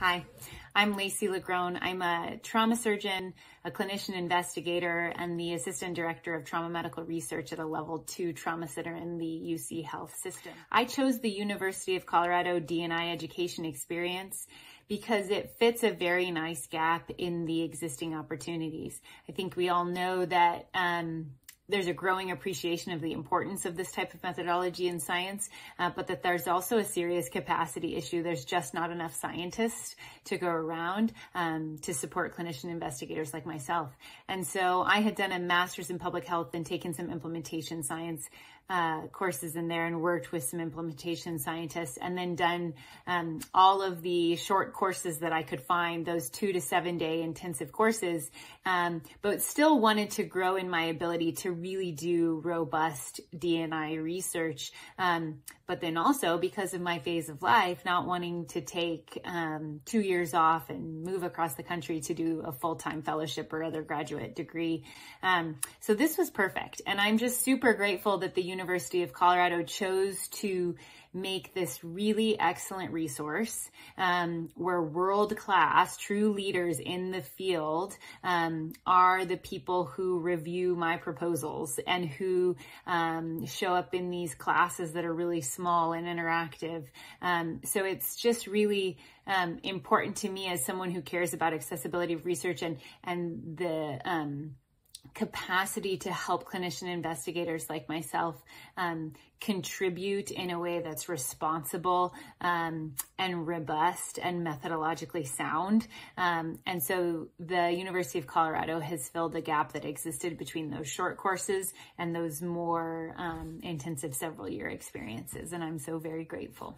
Hi, I'm Lacey LaGrone. I'm a trauma surgeon, a clinician investigator, and the assistant director of trauma medical research at a level two trauma center in the UCHealth system. I chose the University of Colorado D&I education experience because it fits a very nice gap in the existing opportunities. I think we all know that um, there's a growing appreciation of the importance of this type of methodology in science, uh, but that there's also a serious capacity issue. There's just not enough scientists to go around um, to support clinician investigators like myself. And so I had done a master's in public health and taken some implementation science uh, courses in there and worked with some implementation scientists and then done um, all of the short courses that I could find, those two to seven day intensive courses, um, but still wanted to grow in my ability to really do robust D&I research. Um, but then also because of my phase of life, not wanting to take um, two years off and move across the country to do a full-time fellowship or other graduate degree. Um, so this was perfect. And I'm just super grateful that the University of Colorado chose to make this really excellent resource um, where world class, true leaders in the field um, are the people who review my proposals and who um, show up in these classes that are really small and interactive. Um, so it's just really um, important to me as someone who cares about accessibility of research and and the um, capacity to help clinician investigators like myself um, contribute in a way that's responsible um, and robust and methodologically sound. Um, and so the University of Colorado has filled a gap that existed between those short courses and those more um, intensive several year experiences. And I'm so very grateful.